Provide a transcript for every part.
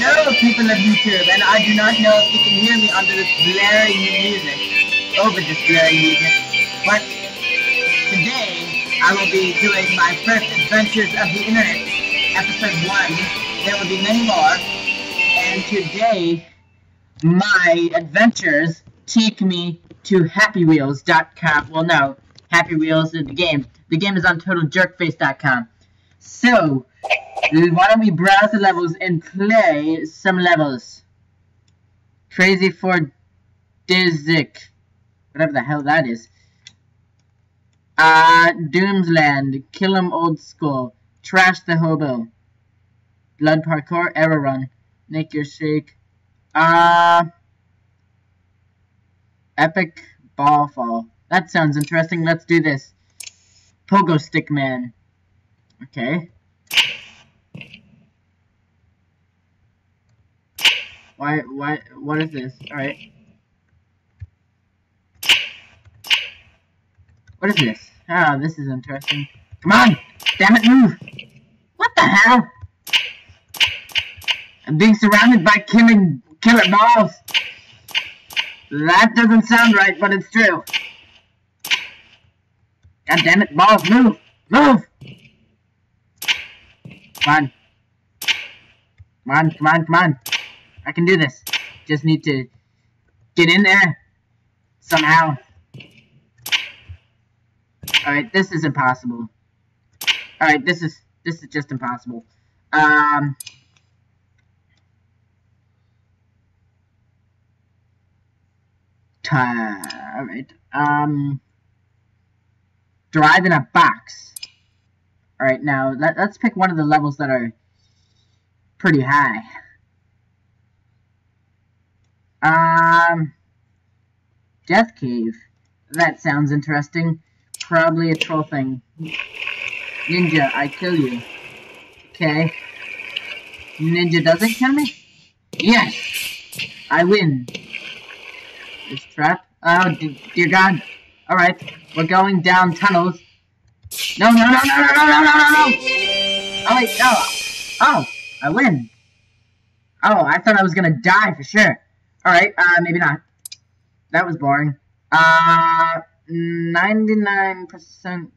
Hello, people of YouTube, and I do not know if you can hear me under this blaring music, over this blaring music, but today I will be doing my first Adventures of the Internet, episode 1. There will be many more, and today my adventures take me to HappyWheels.com. Well, no, Happy Wheels is the game. The game is on TotalJerkface.com. So, why don't we browse the levels and play some levels? Crazy for Dizik. Whatever the hell that is. Uh, Doomsland. Kill 'em old school. Trash the hobo. Blood parkour. Error run. Make your shake. Uh, epic ball fall. That sounds interesting. Let's do this. Pogo stick man. Okay. Why, why, what is this? Alright. What is this? Ah, oh, this is interesting. Come on! Damn it, move! What the hell? I'm being surrounded by killing, killer balls! That doesn't sound right, but it's true. God damn it, balls, move! Move! Come on. Come on, come on, come on. I can do this. Just need to get in there somehow. Alright, this is impossible. Alright, this is this is just impossible. Um Alright. Um Drive in a box. Alright, now let, let's pick one of the levels that are pretty high. Um, Death Cave. That sounds interesting. Probably a troll thing. Ninja, I kill you. Okay. Ninja doesn't kill me? Yes! I win. This trap? Oh, dear God. Alright, we're going down tunnels. No, no, no, no, no, no, no, no, no, no! Oh, wait, no. Oh, I win. Oh, I thought I was gonna die for sure. Alright, uh, maybe not. That was boring. Uh, 99%.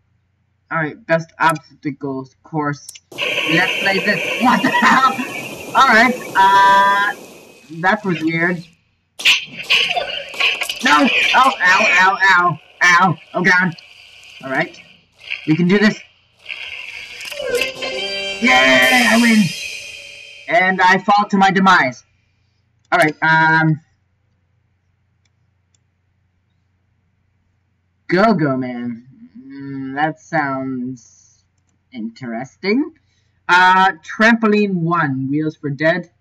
Alright, best obstacles course. Let's play this. What the hell? Alright, uh, that was weird. No! Oh, ow, ow, ow, ow. Oh, God. Alright. We can do this. Yay! I win! And I fall to my demise. Alright, um... Go-Go Man. Mm, that sounds interesting. Uh, Trampoline 1. Wheels for Dead.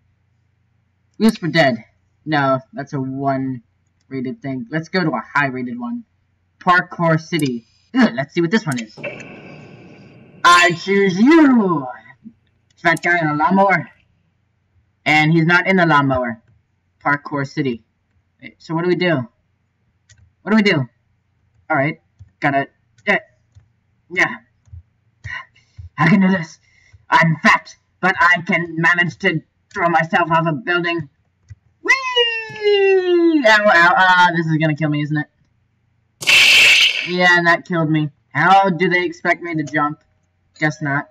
Wheels for Dead. No, that's a 1 rated thing. Let's go to a high rated one. Parkour City. Ugh, let's see what this one is. I choose you! Fat guy in a lawnmower. And he's not in the lawnmower. Parkour City. Wait, so what do we do? What do we do? Alright. Gotta... Uh, yeah. I can do this. I'm fat, but I can manage to throw myself off a building. Whee! Ow, ow, ah, this is gonna kill me, isn't it? Yeah, and that killed me. How do they expect me to jump? Guess not.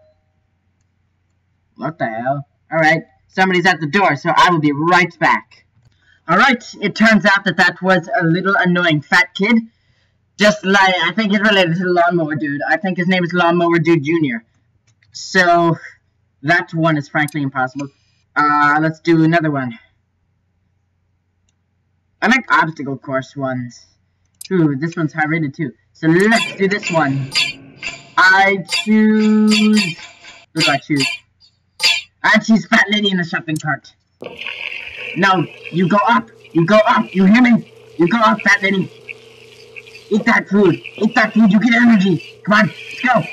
What the hell? Alright, somebody's at the door, so I will be right back. Alright, it turns out that that was a little annoying fat kid. Just like, I think he's related to Lawnmower Dude. I think his name is Lawnmower Dude Jr. So, that one is frankly impossible. Uh, let's do another one. I like obstacle course ones. Ooh, this one's high rated too. So let's do this one. I choose... What do I choose? I choose Fat Lady in a shopping cart. No, you go up. You go up. You hear me? You go up, fat lady. Eat that food. Eat that food. You get energy. Come on. Let's go.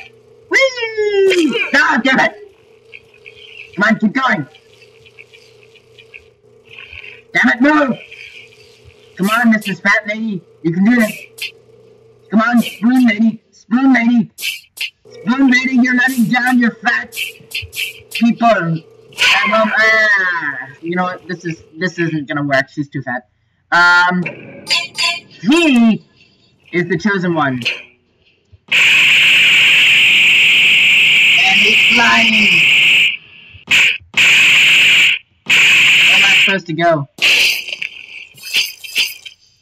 Whee! Ah, damn it. Come on, keep going. Damn it, move. Come on, Mrs. Fat Lady. You can do this. Come on, Spoon Lady. Spoon Lady. Spoon Lady, you're letting down your fat people. Um, ah. you know what? This is this isn't gonna work. She's too fat. Um, he is the chosen one, and he's flying. Where am I supposed to go?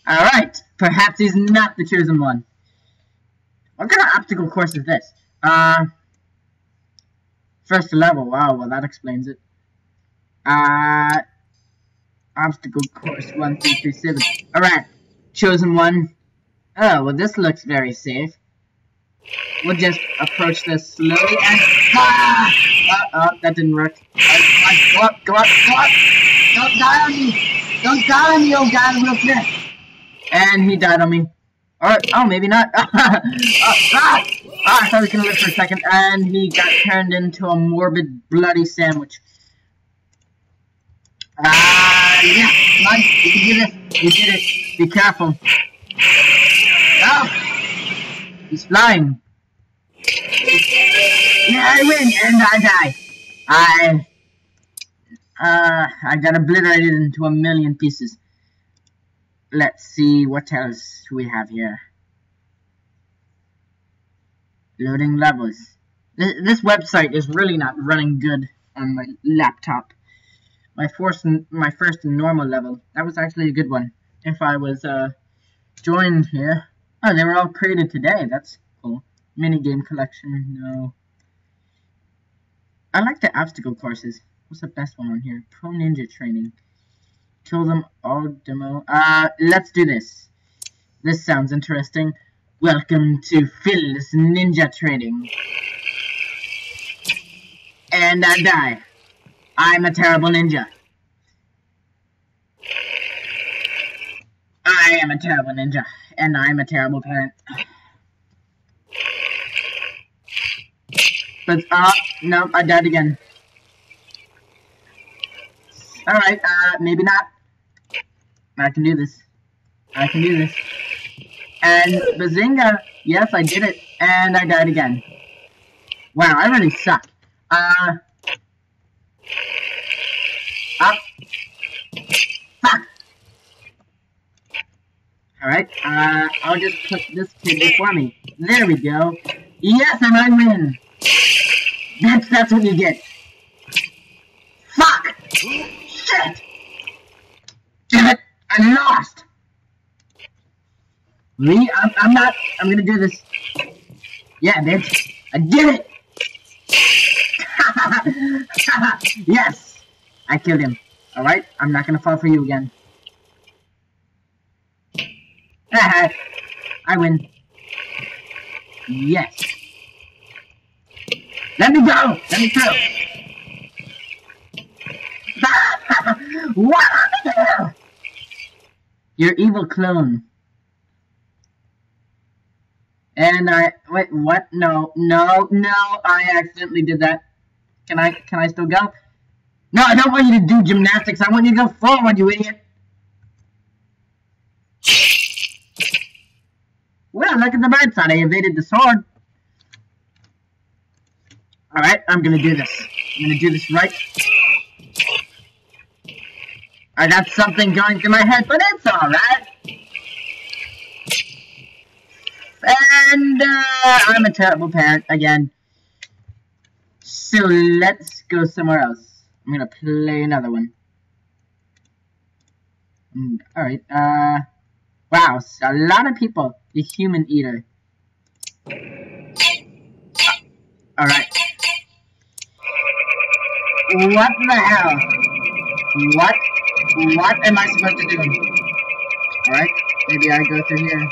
All right. Perhaps he's not the chosen one. What kind of obstacle course is this? Uh, first level. Wow, well that explains it. Uh, obstacle course one, two, three, seven. All right, chosen one. Oh, well this looks very safe. We'll just approach this slowly and ah! Uh oh, that didn't work. Go up, go up, go up! Don't die on me! Don't die on me, oh god, real quick! And he died on me. Or, oh, maybe not. oh, ah! ah! I thought he was gonna live for a second, and he got turned into a morbid, bloody sandwich. Ah, yeah, on, you can do this. You did it. Be careful. Oh, he's flying. Yeah, I win, and I die. I, uh, I got obliterated into a million pieces. Let's see what else we have here. Loading levels. This website is really not running good on my laptop. My first, my first normal level. That was actually a good one. If I was uh, joined here. Oh, they were all created today. That's cool. Mini game collection. No. I like the obstacle courses. What's the best one on here? Pro Ninja Training. Kill them all demo. Uh, let's do this. This sounds interesting. Welcome to Phil's Ninja Training. And I die. I'm a terrible ninja. I am a terrible ninja. And I'm a terrible parent. But, uh, no, I died again. Alright, uh, maybe not. I can do this. I can do this. And Bazinga, yes, I did it, and I died again. Wow, I really suck. Uh... Up. Fuck! Alright, uh, I'll just put this kid before me. There we go. Yes, and I win! That's, that's what you get. Fuck! Shit! Damn it! I lost! Me? I'm, I'm not. I'm gonna do this. Yeah, bitch. I did it! yes! I killed him. Alright? I'm not gonna fall for you again. I win. Yes. Let me go! Let me through! what? Your evil clone. And I wait, what? No, no, no! I accidentally did that. Can I? Can I still go? No, I don't want you to do gymnastics. I want you to go forward, you idiot. Well, look at the bright side. I evaded the sword. Alright, I'm gonna do this. I'm gonna do this right. I got something going through my head, but it's alright. And uh, I'm a terrible parent again. So let's go somewhere else. I'm gonna play another one. Mm, Alright, uh... Wow, a lot of people. The Human Eater. Alright. What the hell? What? What am I supposed to do? Alright, maybe I go through here.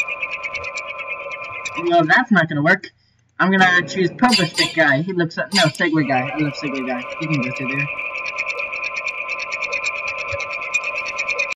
Well, that's not gonna work. I'm gonna choose Pogo Stick guy. He looks no Segway guy. I love Segway guy. He can go through there.